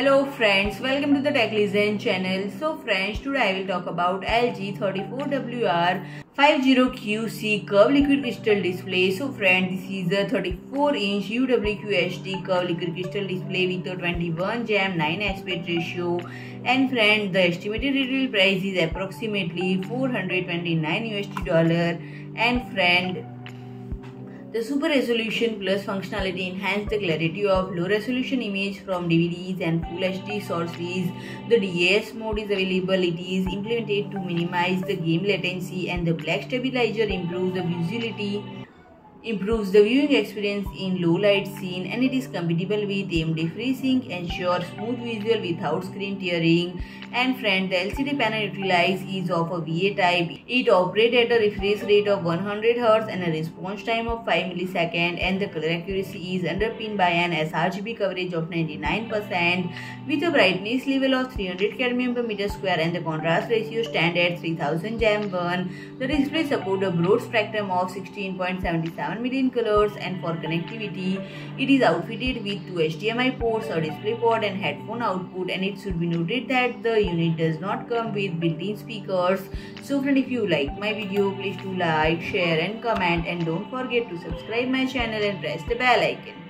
Hello friends, welcome to the Tech Legends channel. So friends, today I will talk about LG 34WR 50QC curved liquid crystal display. So friends, this is a 34 inch UWQHD curved liquid crystal display with a 21 jam 9 aspect ratio. And friend, the estimated retail price is approximately 429 USD dollar. And friend, the Super Resolution Plus functionality enhances the clarity of low resolution image from DVDs and Full HD sources. The DAS mode is available. It is implemented to minimize the game latency and the black stabilizer improves the visibility improves the viewing experience in low light scene and it is compatible with AMD FreeSync, ensures smooth visual without screen tearing and friend the LCD panel utilizes is of a VA type. It operates at a refresh rate of 100 Hz and a response time of 5 millisecond and the color accuracy is underpinned by an sRGB coverage of 99% with a brightness level of 300 cadmium per meter square and the contrast ratio stand at 3000 jam 1. The display supports a broad spectrum of 16.77 7 million colors and for connectivity it is outfitted with two HDMI ports, a display port and headphone output and it should be noted that the unit does not come with built-in speakers. So friend if you like my video please do like, share and comment and don't forget to subscribe my channel and press the bell icon.